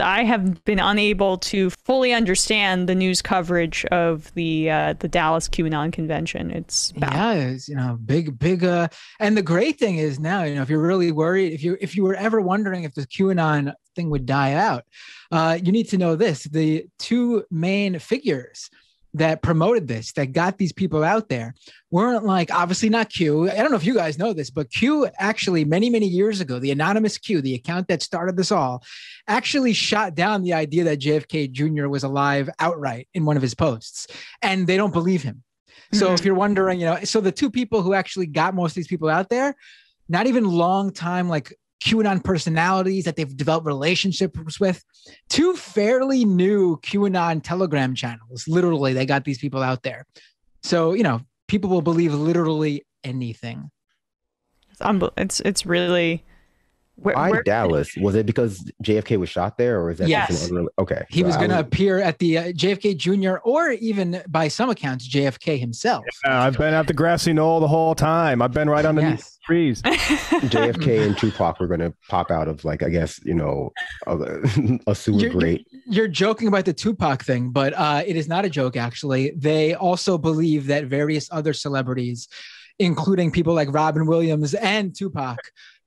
I have been unable to fully understand the news coverage of the uh, the Dallas QAnon convention. It's bad. yeah, it's, you know, big, big. Uh, and the great thing is now, you know, if you're really worried, if you if you were ever wondering if the QAnon thing would die out, uh, you need to know this: the two main figures that promoted this, that got these people out there, weren't like obviously not Q. I don't know if you guys know this, but Q actually many, many years ago, the anonymous Q, the account that started this all, actually shot down the idea that JFK Jr. was alive outright in one of his posts. And they don't believe him. So Mhm. if you're wondering, you know, so the two people who actually got most of these people out there, not even long time like QAnon personalities that they've developed relationships with, two fairly new QAnon Telegram channels. Literally, they got these people out there. So, you know, people will believe literally anything. It's, it's it's really. Where, Why where- Dallas? Was it because JFK was shot there, or is that Yes. just okay? He so was going to appear at the uh, JFK Jr. or even by some accounts, JFK himself. Yeah, I've been at the grassy knoll the whole time. I've been right underneath Yes. the trees. JFK and Tupac were going to pop out of like I guess you know a, a sewer You're- grate. You're joking about the Tupac thing, but uh, it is not a joke, actually. They also believe that various other celebrities, including people like Robin Williams and Tupac,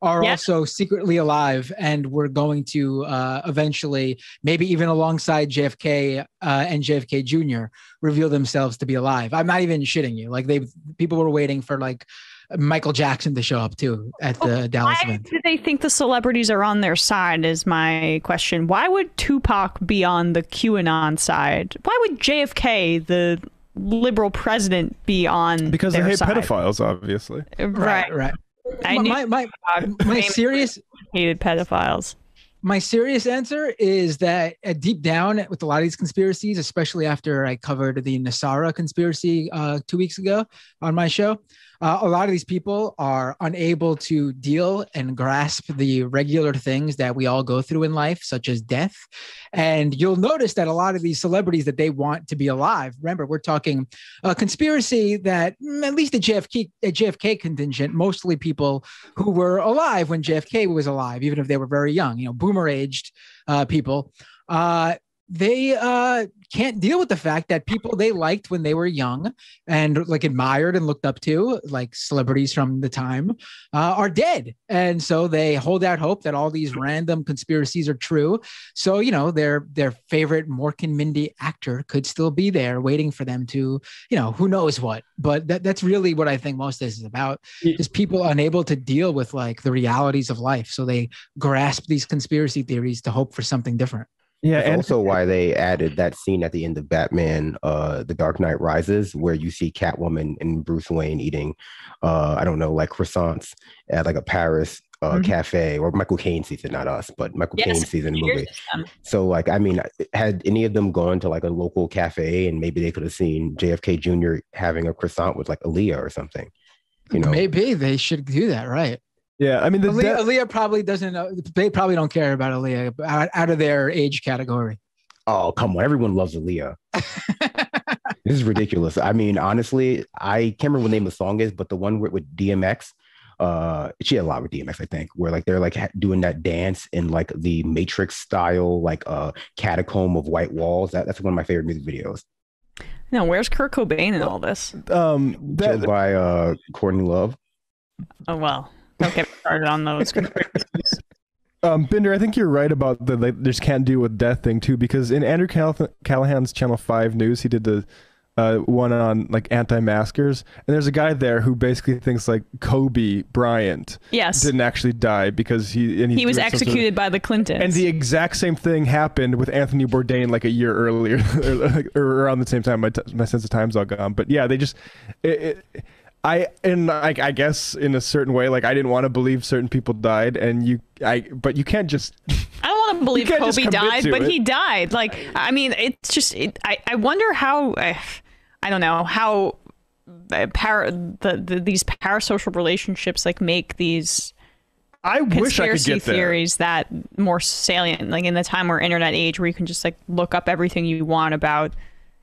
are Yeah. also secretly alive and we're going to uh, eventually, maybe even alongside JFK uh, and JFK Jr., reveal themselves to be alive. I'm not even shitting you. Like, they people were waiting for like Michael Jackson to show up too at the Dallas Why event. do they think the celebrities are on their side? Is my question. Why would Tupac be on the QAnon side? Why would JFK, the liberal president, be on Because they hate side? pedophiles, obviously. Right. right. I my, knew my, my, my serious hated pedophiles. my serious answer is that uh, deep down with a lot of these conspiracies, especially after I covered the NESARA conspiracy uh, two weeks ago on my show, uh, a lot of these people are unable to deal and grasp the regular things that we all go through in life, such as death. And you'll notice that a lot of these celebrities that they want to be alive. Remember, we're talking a conspiracy that mm, at least the JFK, a JFK contingent, mostly people who were alive when JFK was alive, even if they were very young, you know, boomer aged uh, people, uh, they uh, can't deal with the fact that people they liked when they were young and like admired and looked up to, like celebrities from the time, uh, are dead. And so they hold out hope that all these random conspiracies are true. So, you know, their their favorite Mork and Mindy actor could still be there waiting for them to, you know, who knows what. But that, that's really what I think most of this is about Yeah. is people unable to deal with like the realities of life. So they grasp these conspiracy theories to hope for something different. Yeah, That's and also why they added that scene at the end of Batman, uh, The Dark Knight Rises, where you see Catwoman and Bruce Wayne eating, uh, I don't know, like croissants at like a Paris uh, Mhm. cafe, or Michael Caine sees it, not us, but Michael Yes, Caine sees it in the movie. them. So, like, I mean, had any of them gone to like a local cafe and maybe they could have seen JFK Jr. having a croissant with like Aaliyah or something, you know? Maybe they should do that, right? Yeah, I mean the Aaliyah, de- Aaliyah probably doesn't know. They probably don't care about Aaliyah out, out of their age category. Oh, come on. Everyone loves Aaliyah. this is ridiculous. I mean, honestly, I can't remember what the name of the song is, but the one with, with DMX, uh, she had a lot with DMX, I think, where like they're like ha- doing that dance in like the Matrix style, like uh catacomb of white walls. That, that's one of my favorite music videos. Now, where's Kurt Cobain in all this? um that, Killed by uh Courtney Love. Oh well, don't get started on those. conspiracies. Um, Binder, I think you're right about the like, they just can't deal with death thing too, because in Andrew Call- Callaghan's Channel Five News, he did the uh, one on like anti-maskers, and there's a guy there who basically thinks like Kobe Bryant yes, didn't actually die because he and he was some sort of- executed by the Clintons. and the exact same thing happened with Anthony Bourdain like a year earlier, or, like, or around the same time. My, t- my sense of time's all gone. But yeah, they just, it, it, I and I, I guess in a certain way, like I didn't want to believe certain people died, and you, I, but you can't just. I don't want to believe Kobe died, but it. he died. Like, I mean, it's just, it, I, I wonder how, uh, I don't know how, uh, para, the, the these parasocial relationships like make these I wish I could conspiracy get there. theories that more salient. Like in the time or internet age where you can just like look up everything you want about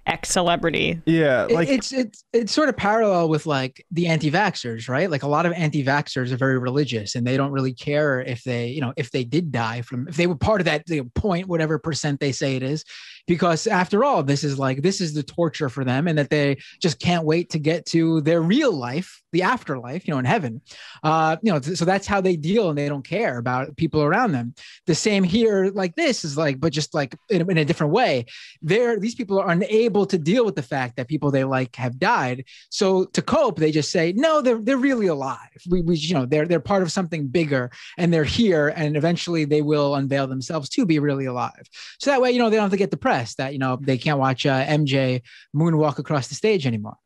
X celebrity. Yeah, like it's it's it's sort of parallel with like the anti-vaxxers, right? Like a lot of anti-vaxxers are very religious and they don't really care if they, you know, if they did die from if they were part of that you know, point, whatever percent they say it is, because after all, this is like this is the torture for them, and that they just can't wait to get to their real life, the afterlife, you know, in heaven. Uh, you know, so that's how they deal, and they don't care about people around them. The same here, like this is like, but just like in, in a different way. They're these people are unable to deal with the fact that people they like have died. So to cope, they just say, no, they're they're really alive. We, we you know they're they're part of something bigger, and they're here, and eventually they will unveil themselves to be really alive. So that way, you know, they don't have to get depressed that you know they can't watch uh, MJ moonwalk across the stage anymore.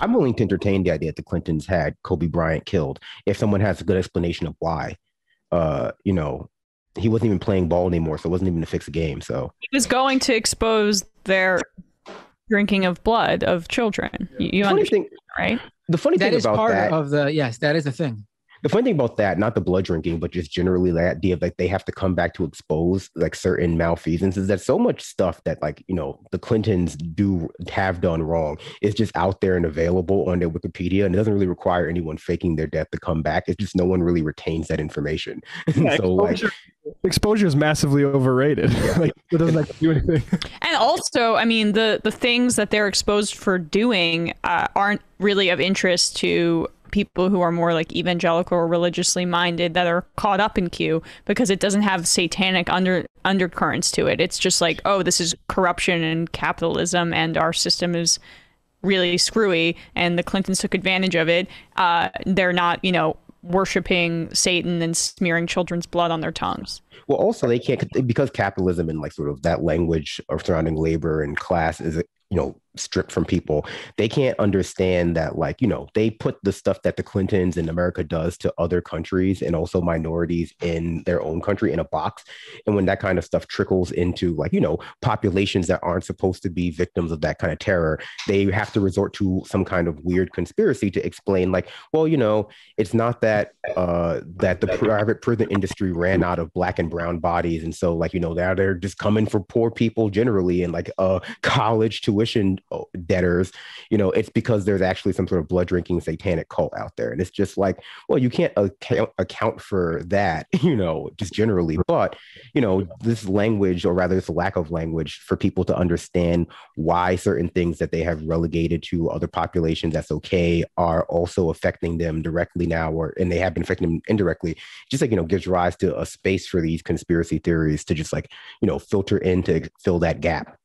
I'm willing to entertain the idea that the Clintons had Kobe Bryant killed if someone has a good explanation of why. Uh, you know, he wasn't even playing ball anymore, so it wasn't even to fix a game. So He was going to expose their drinking of blood of children. You, you funny understand, thing, right? the funny That thing is about part that, of the yes, that is the thing. the funny thing about that, not the blood drinking, but just generally the idea of like they have to come back to expose like certain malfeasance is that so much stuff that like you know the Clintons do have done wrong is just out there and available on their Wikipedia, and it doesn't really require anyone faking their death to come back. It's just no one really retains that information. Yeah, so like exposure, is massively overrated. like it doesn't actually do anything. And also, I mean, the the things that they're exposed for doing uh, aren't really of interest to people who are more like evangelical or religiously minded that are caught up in Q because it doesn't have satanic under undercurrents to it. It's just like, oh, this is corruption and capitalism, and our system is really screwy, and the Clintons took advantage of it. Uh, they're not, you know, worshiping Satan and smearing children's blood on their tongues. Well, also they can't because capitalism and like sort of that language of surrounding labor and class is you know stripped from people. They can't understand that like you know they put the stuff that the Clintons and America does to other countries and also minorities in their own country in a box. And when that kind of stuff trickles into like you know populations that aren't supposed to be victims of that kind of terror, they have to resort to some kind of weird conspiracy to explain like, well, you know, it's not that uh that the private prison industry ran out of black and brown bodies and so like you know now they're just coming for poor people generally and like uh college tuition uh, debtors you know it's because there's actually some sort of blood drinking satanic cult out there. And it's just like well you can't account account for that you know just generally. But you know this language or rather this lack of language for people to understand why certain things that they have relegated to other populations that's okay are also affecting them directly now or and they have been affecting them indirectly. Just like you know gives rise to a space for these conspiracy theories to just like you know filter in to fill that gap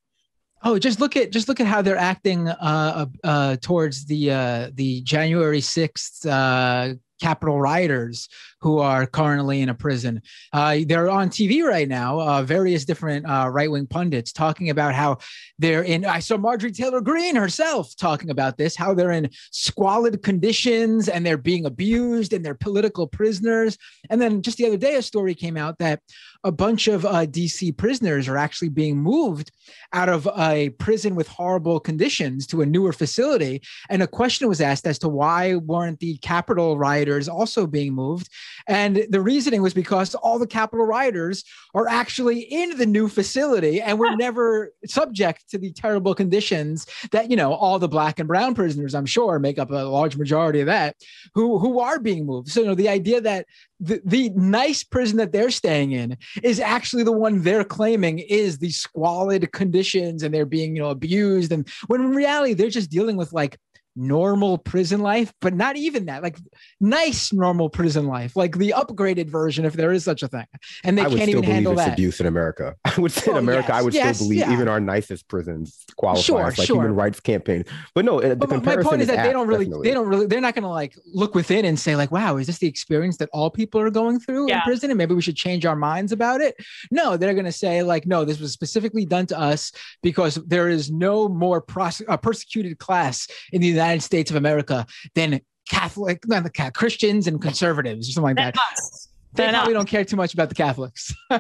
Oh, just look at just look at how they're acting uh, uh, towards the uh, the January sixth uh, Capitol rioters who are currently in a prison. Uh, they're on TV right now. Uh, various different right wing pundits talking about how they're in. I saw Marjorie Taylor Greene herself talking about this. How they're in squalid conditions and they're being abused and they're political prisoners. And then just the other day, a story came out that a bunch of uh, DC prisoners are actually being moved out of a prison with horrible conditions to a newer facility. And a question was asked as to why weren't the Capitol rioters also being moved? And the reasoning was because all the Capitol rioters are actually in the new facility and were never subject to the terrible conditions that, you know, all the black and brown prisoners, I'm sure, make up a large majority of that, who, who are being moved. So, you know, the idea that the, the nice prison that they're staying in is actually the one they're claiming is the squalid conditions and they're being, you know, abused. And when in reality, they're just dealing with like normal prison life, but not even that, like nice normal prison life, like the upgraded version, if there is such a thing. And they I would can't still even believe handle it's that. abuse in America. I would say in Well, America, I would yes, still believe yeah. even our nicest prisons qualify Sure, as like sure. human rights campaign. But no, the But my- my point is that they don't really, definitely. they don't really, they're not going to like look within and say like, wow, is this the experience that all people are going through in prison? And maybe we should change our minds about it. No, they're going to say like, no, this was specifically done to us because there is no more pros- uh, persecuted class in the United States of America than Catholic, not the Ca- Christians and conservatives or something like that. us. They probably don't care too much about the Catholics.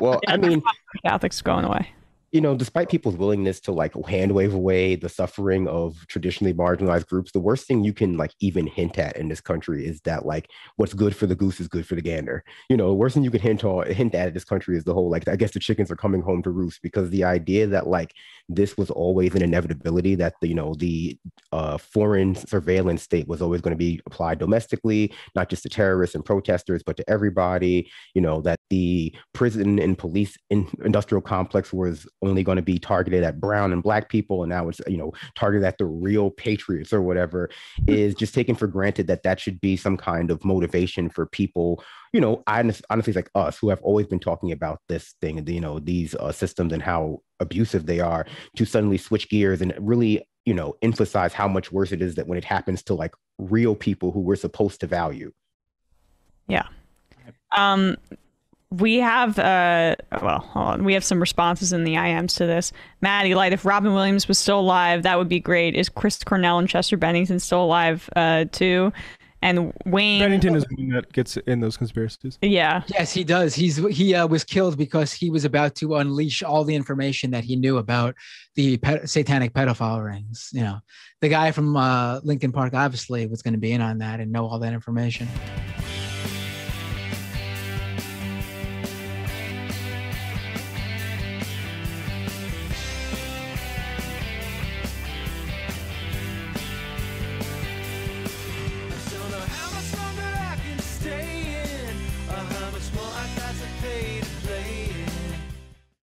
Well, I mean, Catholics going away. You know, despite people's willingness to like hand wave away the suffering of traditionally marginalized groups, the worst thing you can like even hint at in this country is that like what's good for the goose is good for the gander. You know, the worst thing you can hint on hint at in this country is the whole like I guess the chickens are coming home to roost because the idea that like this was always an inevitability that the you know the uh, foreign surveillance state was always going to be applied domestically, not just to terrorists and protesters, but to everybody. You know that the prison and police in industrial complex was only going to be targeted at brown and black people and now it's you know targeted at the real patriots or whatever is just taken for granted that that should be some kind of motivation for people you know honestly like us who have always been talking about this thing you know these uh, systems and how abusive they are to suddenly switch gears and really you know emphasize how much worse it is that when it happens to like real people who we're supposed to value. Yeah. Um we have uh well hold on. We have some responses in the ims to this. Maddie light if robin williams was still alive that would be great. Is chris cornell and chester bennington still alive uh too? And wayne bennington is the one that gets in those conspiracies. Yeah. Yes he does. He's he uh, was killed because he was about to unleash all the information that he knew about the pe- satanic pedophile rings you know. The guy from uh linkin park obviously was going to be in on that and know all that information